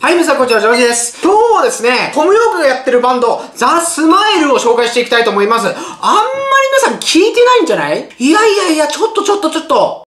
はい、皆さん、こんにちは、ジョージです。今日はですね、トム・ヨークがやってるバンド、ザ・スマイルを紹介していきたいと思います。あんまり皆さん聞いてないんじゃない？いやいやいや、ちょっとちょっとちょっと。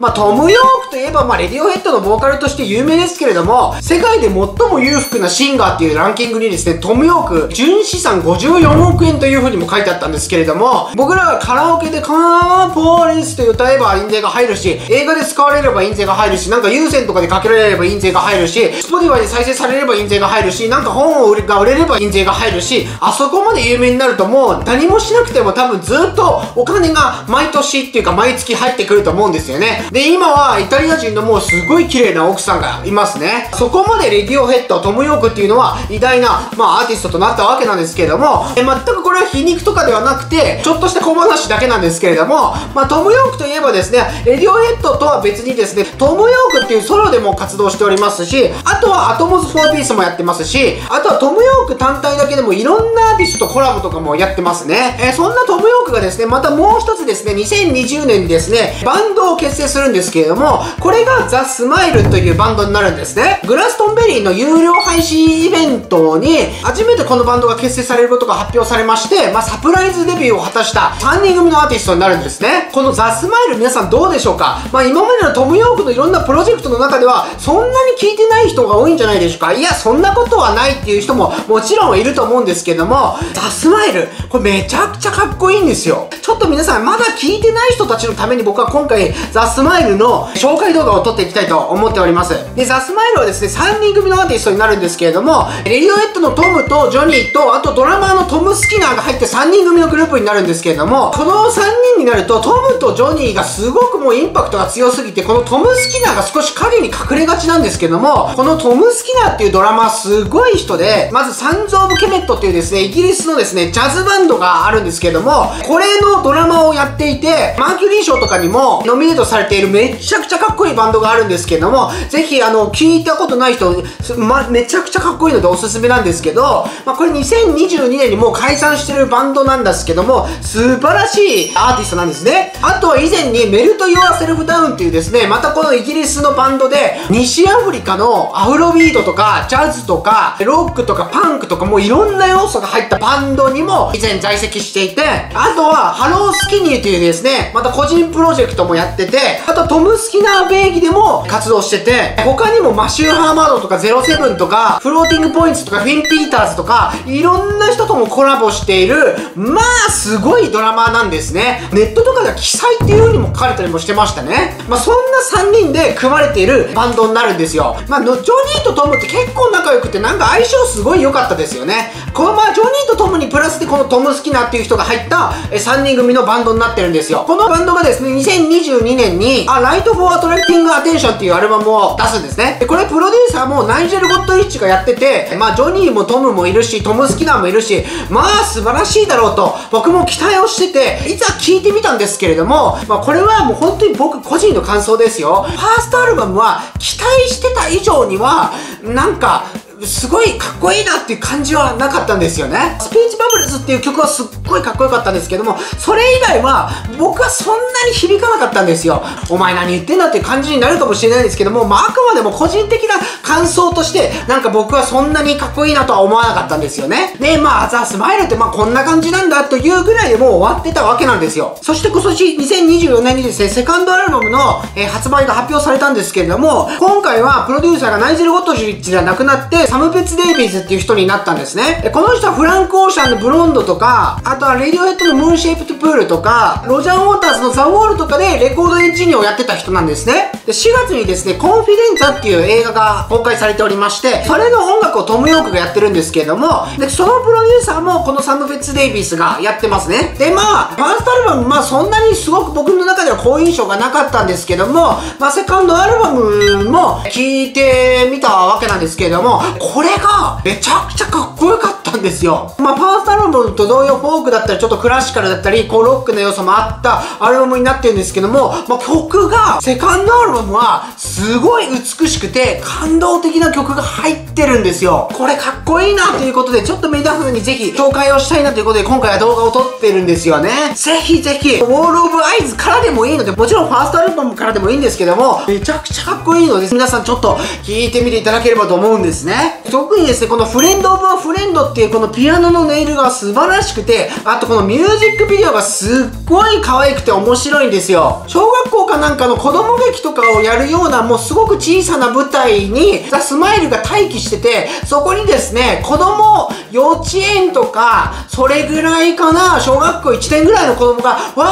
まあ、トム・ヨークといえば、まあ、レディオヘッドのボーカルとして有名ですけれども、世界で最も裕福なシンガーっていうランキングにですね、トム・ヨーク、純資産54億円という風にも書いてあったんですけれども、僕らがカラオケで Karma Police と歌えば印税が入るし、映画で使われれば印税が入るし、なんか有線とかでかけられれば印税が入るし、スポティファイで再生されれば印税が入るし、なんか本を売れが売れれば印税が入るし、あそこまで有名になるともう何もしなくても多分ずっとお金が毎年っていうか毎月入ってくると思うんですよね。で、今はイタリア人のもうすごい綺麗な奥さんがいますね。そこまでレディオヘッド、トム・ヨークっていうのは偉大な、まあアーティストとなったわけなんですけれども、え全くこれは皮肉とかではなくて、ちょっとした小話だけなんですけれども、まあトム・ヨークといえばですね、レディオヘッドとは別にですね、トム・ヨークっていうソロでも活動しておりますし、あとはアトムズ・フォー・ピースもやってますし、あとはトム・ヨーク単体だけでもいろんなアーティストとコラボとかもやってますね。え、そんなトム・ヨークがですね、またもう一つですね、2020年にですね、バンドを結成するんですけれども、これがザ・スマイルというバンドになるんですね。グラストンベリーの有料配信イベントに、初めてこのバンドが結成されることが発表されまして、まあ、サプライズデビューを果たした3人組のアーティストになるんですね。このザ・スマイル皆さんどうでしょうか？まあ、今までのトム・ヨークのいろんなプロジェクトの中では、そんなに聞いてない人が多いんじゃないでしょうか？いや、そんなことはないっていう人ももちろんいると思うんですけども、ザ・スマイル、これめちゃくちゃかっこいいんですよ。ちょっと皆さんまだ聞いてない人たちのために僕は今回、ザ・スマイルマイルの紹介動画を撮っていきたいと思っております。で、ザ・スマイルはですね、3人組のアーティストになるんですけれども、レディオヘッドのトムとジョニーと、あとドラマーのトム・スキナーが入って3人組のグループになるんですけれども、この3人になると、トムとジョニーがすごくもうインパクトが強すぎて、このトム・スキナーが少し影に隠れがちなんですけども、このトム・スキナーっていうドラマーすごい人で、まずサンズ・オブ・ケメットっていうですね、イギリスのですね、ジャズバンドがあるんですけども、これのドラマをやっていて、マーキュリー賞とかにもノミネートされているめちゃくちゃかっこいいバンドがあるんですけども、ぜひ、あの、聞いたことない人、ま、めちゃくちゃかっこいいのでおすすめなんですけど、まあ、これ2022年にもう解散してるバンドなんですけども、素晴らしいアーティストなんですね。あとは以前にメルト・ユアセルフ・ダウンっていうですね、またこのイギリスのバンドで、西アフリカのアフロビートとか、ジャズとか、ロックとかパンクとか、もういろんな要素が入ったバンドにも以前在籍していて、あとは、ハロー・スキニーというですね、また個人プロジェクトもやってて、あとトム・スキナー名義でも活動してて、他にもマシュー・ハーバートとか07とか、フローティング・ポイントとか、フィン・ピーターズとか、いろんな人ともコラボしている、まあ、すごいドラマーなんですね。ネットとかでは鬼才っていう風にも書かれたりもしてましたね。まあ、そんな3人で組まれているバンドになるんですよ。まあ、ジョニーとトムって結構仲良くて、なんか相性すごい良かったですよね。このまあ、ジョニーとトムにプラスでこのトム好きなっていう人が入った3人組のバンドになってるんですよ。このバンドがですね、2022年に、あ、ライト・フォ・アトラクティング・アテンションっていうアルバムを出すんですね。で、これプロデューサーもナイジェル・ゴッドリッチがやってて、まあ、ジョニーもトムもいるし、トム・スキナーもいるし、まあ、素晴らしいだろうと、僕も期待をしてて、いざ聞いてみたんですけれども、まあ、これはもう本当に僕個人の感想ですよ。ファーストアルバムは期待してた以上には、なんか、すごいかっこいいなっていう感じはなかったんですよね。 Speech Bubbles っていう曲はすっごいかっこよかったんですけども、それ以外は僕はそんなに響かなかったんですよ。お前何言ってんだっていう感じになるかもしれないですけども、まあ、あくまでも個人的な感想として、なんか僕はそんなにかっこいいなとは思わなかったんですよね。で、まあ、ザ・スマイルってまあこんな感じなんだというぐらいでもう終わってたわけなんですよ。そして今年2024年にですね、セカンドアルバムの、えー、発売が発表されたんですけれども、今回はプロデューサーがナイジェル・ゴッドリッチではなくなって、サム・ペッツ・デイヴィーズっていう人になったんですね。この人はフランク・オーシャンの Blonde とか、あとはレディオヘッドの Moon Shaped Pool とか、ロジャー・ウォーターズの The Wall とかでレコードエンジニアをやってた人なんですね。で、4月にですね、コンフィデンザっていう映画が公開されておりまして、それの音楽をトム・ヨークがやってるんですけれども、で、そのプロデューサーもこのサム・ペッツ・デイビースがやってますね。で、まあ、ファーストアルバム、まあそんなにすごく僕の中では好印象がなかったんですけども、まあセカンドアルバムも聴いてみたわけなんですけれども、これがめちゃくちゃかっこよかったんですよ。まあ、ファーストアルバムと同様フォークだったり、ちょっとクラシカルだったり、こうロックの要素もあったアルバムになってるんですけども、まあ、曲が、セカンドアルバムは、すごい美しくて、感動的な曲が入ってるんですよ。これかっこいいなということで、ちょっとメダフにぜひ紹介をしたいなということで、今回は動画を撮ってるんですよね。ぜひぜひ、ウォールオブアイズからでもいいので、もちろんファーストアルバムからでもいいんですけども、めちゃくちゃかっこいいので、皆さんちょっと聞いてみていただければと思うんですね。特にですね、このフレンドオブアフレンドっていうこのピアノのネイルが素晴らしくて、あとこのミュージックビデオがすっごい可愛くて面白いんですよ。小学校かなんかの子供劇とかをやるようなもうすごく小さな舞台にザ・スマイルが待機してて、そこにですね、子供、幼稚園とか、それぐらいかな、小学校1年ぐらいの子供が、わ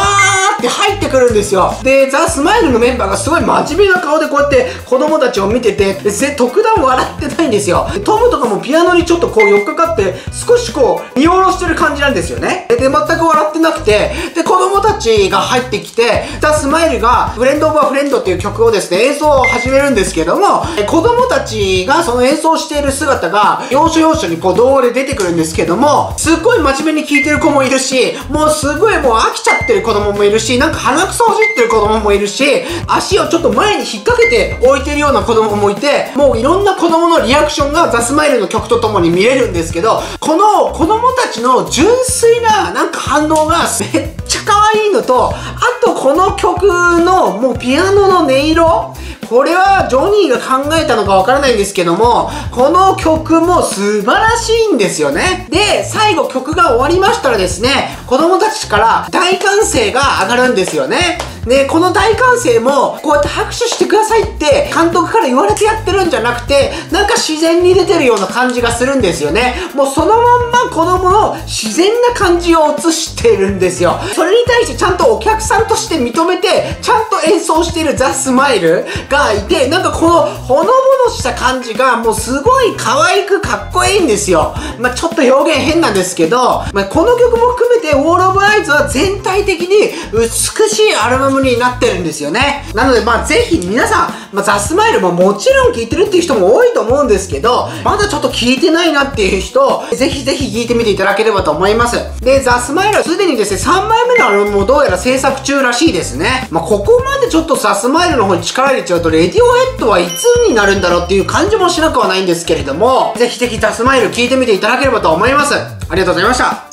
ーって入ってくるんですよ。で、ザ・スマイルのメンバーがすごい真面目な顔でこうやって子供たちを見てて、で特段笑ってないんですよ。トムとかもピアノにちょっとこう寄っかかって、少しこう、見下ろしてる感じなんですよね。で、全く笑ってなくて、で、子供たちが入ってきて、ザ・スマイルが、フレンド・オブ・ア・フレンドっていう曲をですね、演奏を始めるんですけども、子供たちがその演奏している姿が、要所要所にこう動画で出てくるんですけども、すっごい真面目に聴いてる子もいるし、もうすごいもう飽きちゃってる子供もいるし、なんか鼻くそをじってる子供もいるし、足をちょっと前に引っ掛けて置いてるような子供もいて、もういろんな子供のリアクションがザ・スマイルの曲とともに見れるんですけど、この子供たちの純粋ななんか反応がめっちゃ可愛いのと、あとこの曲のもうピアノの音色これはジョニーが考えたのかわからないんですけども、この曲も素晴らしいんですよね。で、最後曲が終わりましたらですね、子供たちから大歓声が上がるんですよね。で、この大歓声も、こうやって拍手してくださいって監督から言われてやってるんじゃなくて、なんか自然に出てるような感じがするんですよね。もうそのまんま子供の自然な感じを映してるんですよ。それに対してちゃんとお客さんとして認めて、ちゃんと演奏しているザ・スマイルがいて、なんかこのほのぼのした感じがもうすごい可愛くかっこいいんですよ。まあ、ちょっと表現変なんですけど、まあ、この曲も含めてウォール・オブ・アイズは全体的に美しいアルバムになってるんですよね。なので、まあ、ぜひ皆さん、まあ、ザ・スマイルももちろん聴いてるっていう人も多いと思うんですけど、まだちょっと聴いてないなっていう人、ぜひぜひ聴いてみていただければと思います。で、ザ・スマイルはすでにですね、3枚目のアルバムもどうやら制作中らしいですね。まあ、ここまでちょっとザ・スマイルの方に力入れちゃうと、レディオヘッドはいつになるんだろうっていう感じもしなくはないんですけれども、ぜひぜひザ・スマイル聴いてみていただければと思います。ありがとうございました。